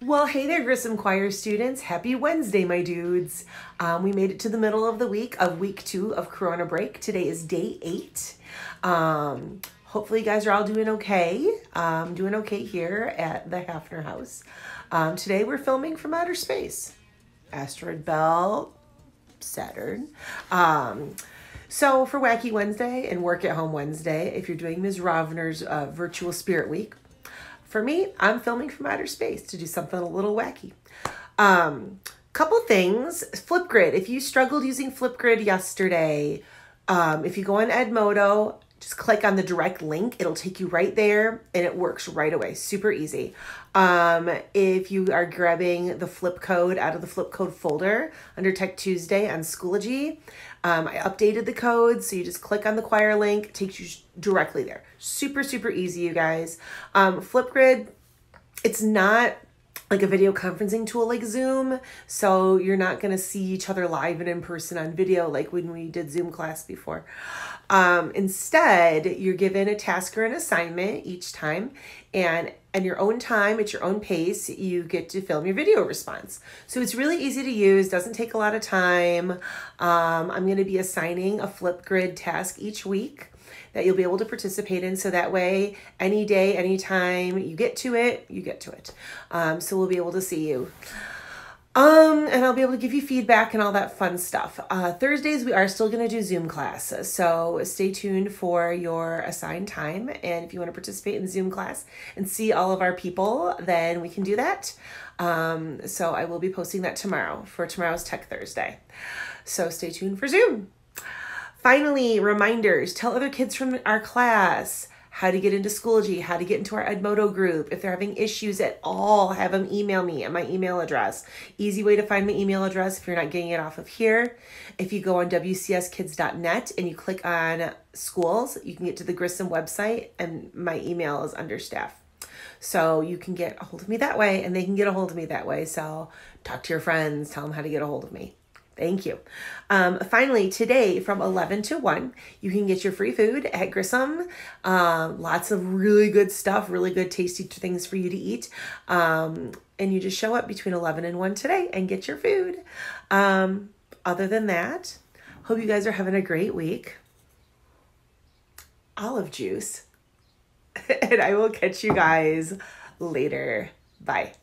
Well, hey there, Grissom Choir students. Happy Wednesday, my dudes. Um, we made it to the middle of the week of week two of Corona break. Today is day eight. Um, hopefully, you guys are all doing okay. Um, doing okay here at the Hafner House. Um, today, we're filming from outer space asteroid belt, Saturn. Um, so, for Wacky Wednesday and Work at Home Wednesday, if you're doing Ms. Rovner's uh, Virtual Spirit Week, for me, I'm filming from outer space to do something a little wacky. Um, couple things. Flipgrid. If you struggled using Flipgrid yesterday, um, if you go on Edmodo, just click on the direct link. It'll take you right there and it works right away. Super easy. Um, if you are grabbing the flip code out of the flip code folder under Tech Tuesday on Schoology, um, I updated the code. So you just click on the choir link, takes you directly there. Super, super easy, you guys. Um, Flipgrid, it's not like a video conferencing tool like Zoom. So you're not going to see each other live and in person on video like when we did Zoom class before. Um, instead, you're given a task or an assignment each time, and at your own time, at your own pace, you get to film your video response. So it's really easy to use, doesn't take a lot of time. Um, I'm going to be assigning a Flipgrid task each week that you'll be able to participate in. So that way, any day, anytime you get to it, you get to it. Um, so we'll be able to see you. Um, and I'll be able to give you feedback and all that fun stuff. Uh, Thursdays, we are still going to do Zoom class. So stay tuned for your assigned time. And if you want to participate in Zoom class and see all of our people, then we can do that. Um, so I will be posting that tomorrow for tomorrow's Tech Thursday. So stay tuned for Zoom. Finally, reminders tell other kids from our class how to get into Schoology, how to get into our Edmodo group. If they're having issues at all, have them email me at my email address. Easy way to find my email address if you're not getting it off of here. If you go on wcskids.net and you click on schools, you can get to the Grissom website and my email is under staff. So you can get a hold of me that way and they can get a hold of me that way. So talk to your friends, tell them how to get a hold of me. Thank you. Um, finally, today from 11 to 1, you can get your free food at Grissom. Um, lots of really good stuff, really good, tasty things for you to eat. Um, and you just show up between 11 and 1 today and get your food. Um, other than that, hope you guys are having a great week. Olive juice. and I will catch you guys later. Bye.